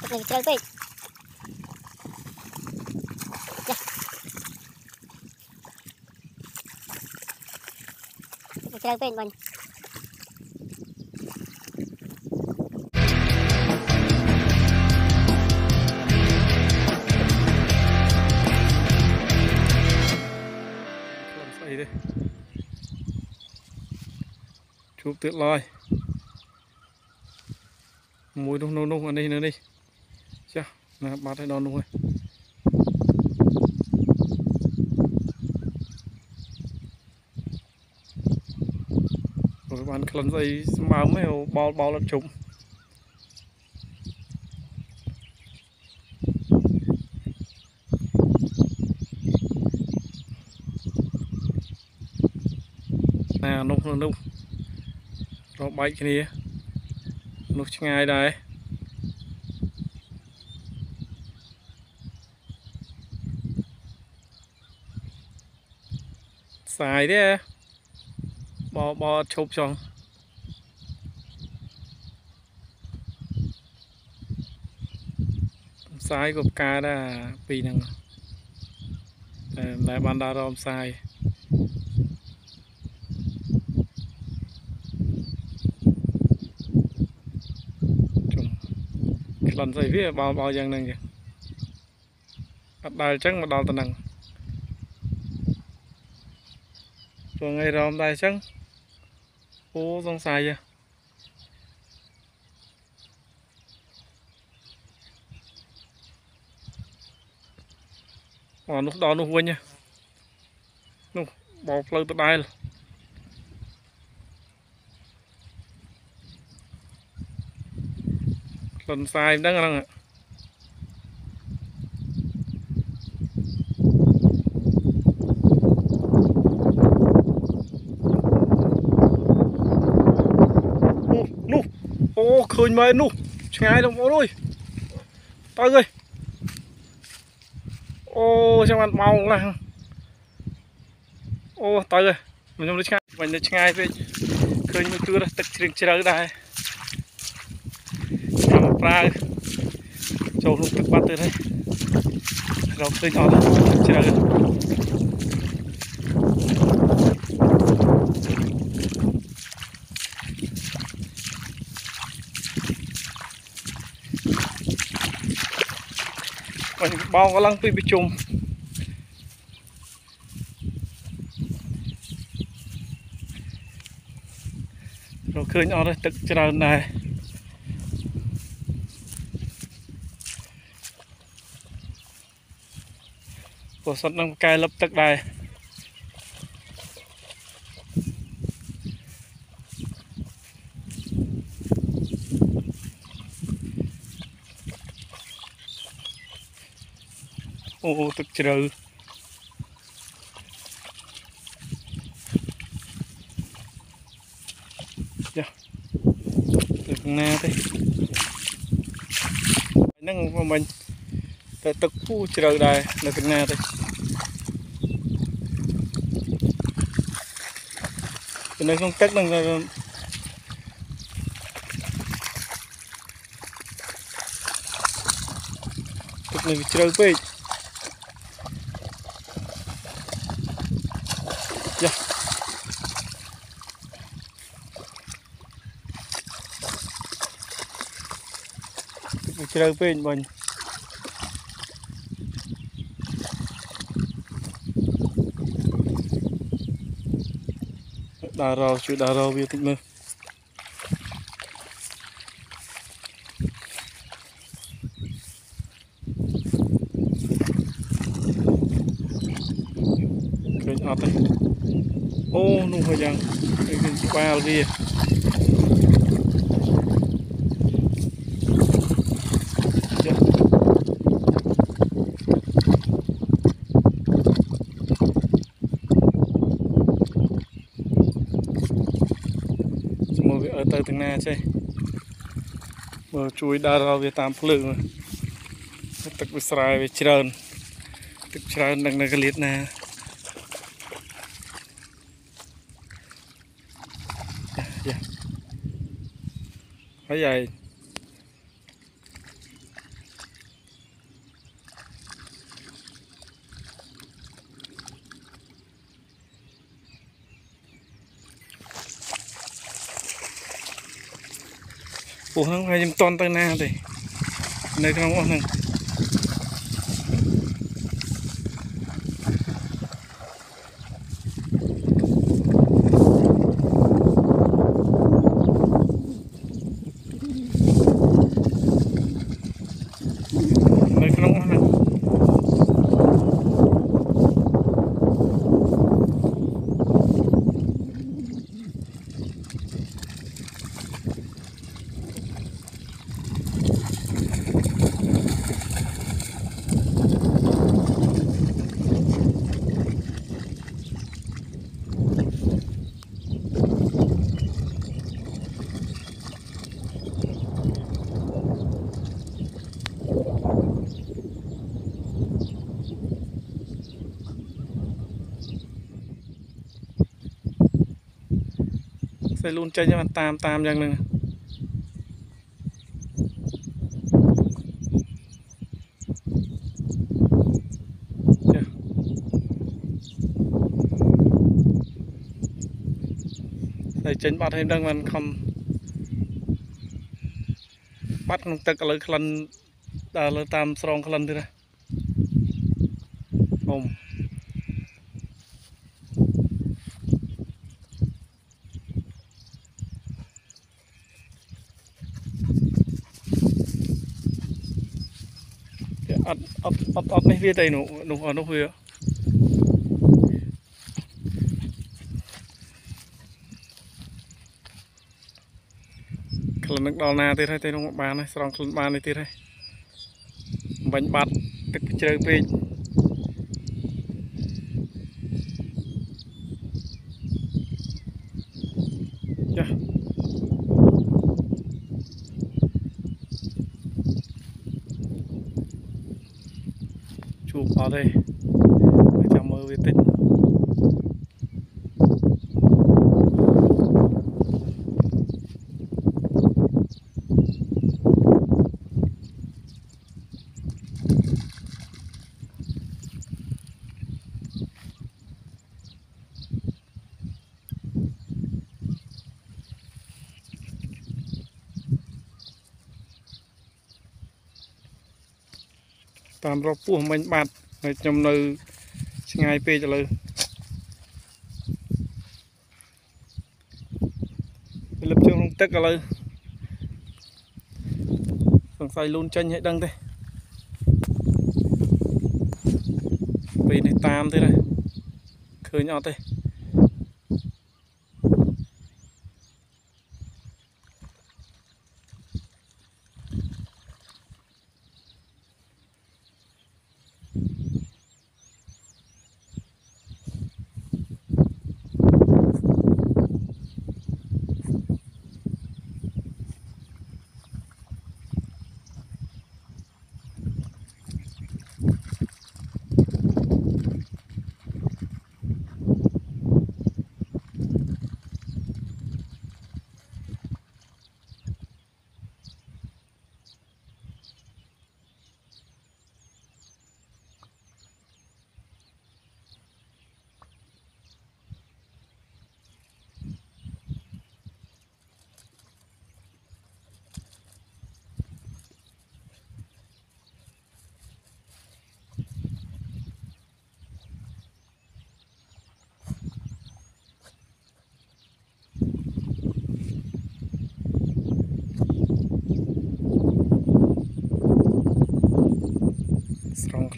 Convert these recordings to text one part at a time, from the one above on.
ទឹកនេះជ្រៅពេកយ៉ាទឹកនេះជ្រៅពេកបាញ់ ខ្លួនស្អីទេជួបទៀតឡើយ មួយនោះនោះនោះអានេះនៅនេះចាស់ណាបាត់ហើយដល់នោះហើយអូយបានក្លិនស្អីស្មើមហ៎បោលបោលអត់ជុំណានោះនោះនោះរកបែកគ្នា នោះឆ្ងាយដែរសាយទេបោបោអត់ឈប់ចង់សាយក៏ផ្កាដែរអាពីរហ្នឹងតែមិនដែលបានដល់រមសាយ ជុំ ក្លិនស្អីវាបោលបោលយ៉ាងហ្នឹងចឹងអត់ដល់ចឹងមកដល់ទៅហ្នឹងចូលថ្ងៃរមដែរចឹងអូសង្ស័យហ៎អូនោះដល់នោះវិញហ៎នោះបោលផ្លូវទៅដែល លិនសាយមិនដឹងអាហ្នឹងហ៎អូនោះអូឃើញមែននោះឆ្ងាយដល់បងប្អូនអើយទៅអើយអូចាំបានម៉ោងណាស់អូទៅអើយខ្ញុំទៅឆ្ងាយវិញទៅឆ្ងាយពេកឃើញមួយទួរទឹកជ្រៀងជ្រៅដែរចាំមក ប្រើចូលក្នុងទឹកបាត់ទៅហើយរកឃើញអត់ទឹកជ្រៅវិញបងកន្លងពីប្រជុំរកឃើញអត់ទេទឹកច្រើនដែរ ព្រោះសុទ្ធនឹងកែលឹបទឹកដែរអូទឹកជ្រៅយ៉ាទឹកណាទេហ្នឹងមិនបាញ់ តែទឹកពូជ្រៅដែរនៅកណាទេនៅក្នុងទឹកហ្នឹងទឹកនេះវាជ្រៅពេកយ៉ាទឹកវាជ្រៅពេកបាញ់ ដើររកជួយដើររកវាតិចមើលឃើញអត់ទេអូនោះហើយយ៉ាងឃើញក្បាលវាយ៉ាមើលវាអើទៅទាំង ណាចេះមើលជួយដើររកវាតាមភ្លើងមើលទឹកវាស្រែវាច្រើន ទឹកច្រើននឹងនៅកលៀតណាយ៉ាហើយយាយ ពូហ្នឹងហើយខ្ញុំមិនតន់ទៅណាទេនៅក្នុងអស់ហ្នឹង ស្អីលូនចេញឲ្យបានតាមតាមយ៉ាងហ្នឹងចាស្អីចេញបាត់ហើយមិនដឹងបានខំបាត់ក្នុងទឹកឥឡូវក្លិនដើរលើតាមស្រងក្លិនទៀតណាអ៊ំ អត់អត់អត់អត់នេះវាទៅនោះនោះអត់នោះវាក្លិននឹងដល់ណាទៀតហើយទៅនោះមកបានហើយស្រង់ក្លិនបាននេះទៀតហើយបាញ់បាត់ទឹកជ្រៅពេកចា ជួបអត់ទេហើយចាំមើលវា តិចតាមរកពោះមិញបាត់ហើយខ្ញុំនៅឆ្ងាយពេកឥឡូវវាលឹបជើងក្នុងទឹកឥឡូវសង្ស័យលូនចេញឲ្យដឹងទេពេលនេះតាមទៀតហើយឃើញអត់ទេ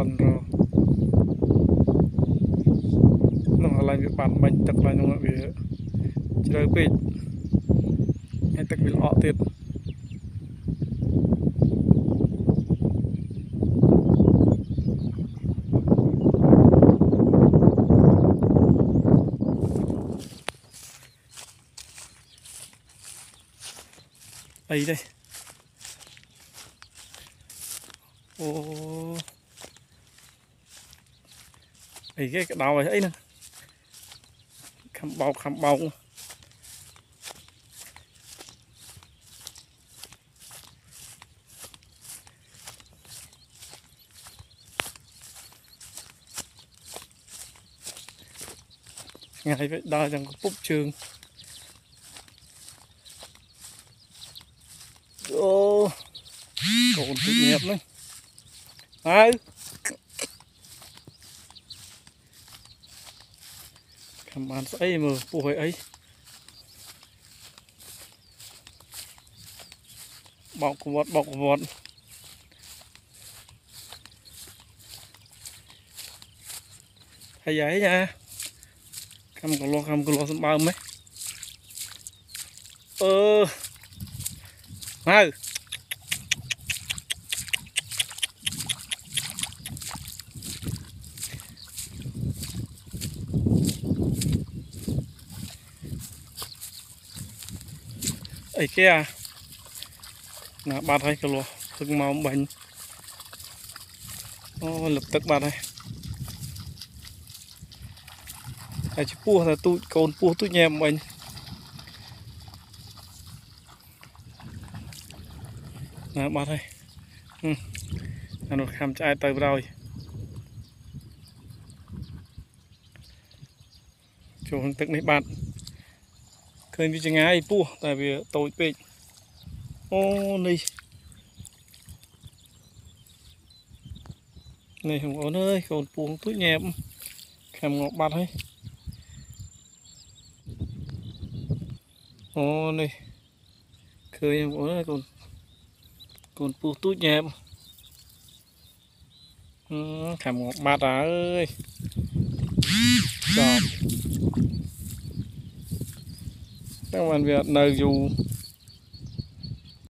ស្រង់ក្លិនរនោះកន្លែងវាបាត់បាញ់ទឹកកន្លែងនោះវាជ្រៅពេកហើយទឹកវាល្អក់ទៀតអីទេអូ អីគេកដោអីអីហ្នឹងខំបោកខំបោកឆ្ងាយពេកដើរយ៉ាងពុបជើងកូនទឹកញាប់ហ្នឹងហើយ ខំបានស្អីមើលពោះឲ្យអីបោកកវត្តបោកកវត្តហើយយាយណាខំកលោះខំកលោះសម្បើមហ៎អឺហើ អីគេអាណាបាត់ហើយកលោះផឹកមកបាញ់អូលឹបទឹកបាត់ហើយហើយចំពោះតែទូចកូនពោះទូចញ៉ែមបាញ់ណាបាត់ហើយហឹមអានោះខំឆ្អែតទៅប្រយចូលក្នុងទឹកនេះបាត់ ឃើញវាចងាយពោះតែវាតូចពេកអូនេះនេះបងប្អូនអើយកូនពួងទូចញ៉ែបខំងក់បាត់ហើយអូនេះឃើញបងប្អូនអើយកូនកូនពោះទូចញ៉ែបអឺខំងក់បាត់ហើយអើយចប់ តែបានវាអត់នៅយូរ